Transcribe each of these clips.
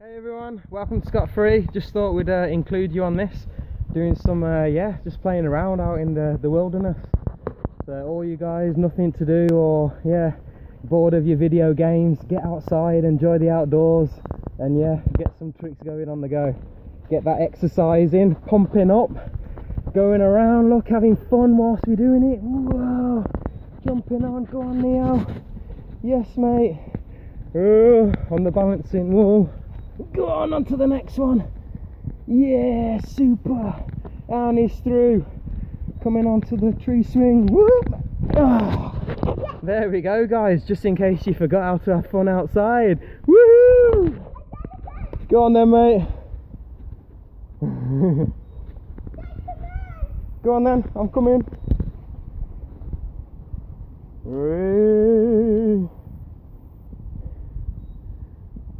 Hey everyone, welcome to Scott Free. Just thought we'd uh, include you on this, doing some, uh, yeah, just playing around out in the, the wilderness. So all you guys, nothing to do or, yeah, bored of your video games, get outside, enjoy the outdoors, and yeah, get some tricks going on the go. Get that exercise in, pumping up, going around, look, having fun whilst we're doing it. Whoa, jumping on, go on Neo. Yes mate. Oh, on the balancing wall. Go on, on to the next one. Yeah, super. And he's through. Coming onto the tree swing. Ah. There we go, guys. Just in case you forgot how to have fun outside. Woohoo! Go on then, mate. Go on then, I'm coming.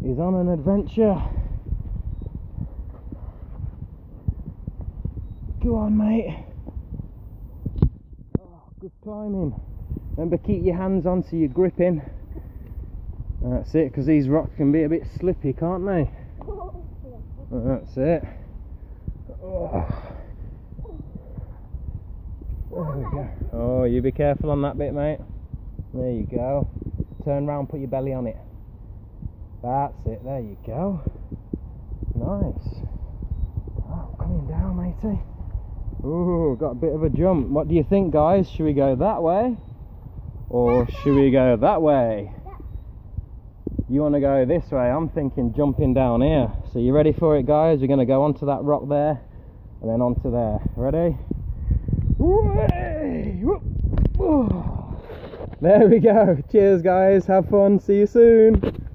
He's on an adventure. Go on, mate. Oh, good climbing. Remember, keep your hands on so you're gripping. That's it, because these rocks can be a bit slippy, can't they? That's it. Oh. Oh, you be careful on that bit, mate. There you go. Turn round, put your belly on it. That's it, there you go. Nice. Oh, coming down, matey. Ooh, got a bit of a jump. What do you think, guys? Should we go that way? Or should we go that way? You want to go this way? I'm thinking jumping down here. So you ready for it, guys? We're going to go onto that rock there and then onto there. Ready? There we go. Cheers, guys. Have fun. See you soon.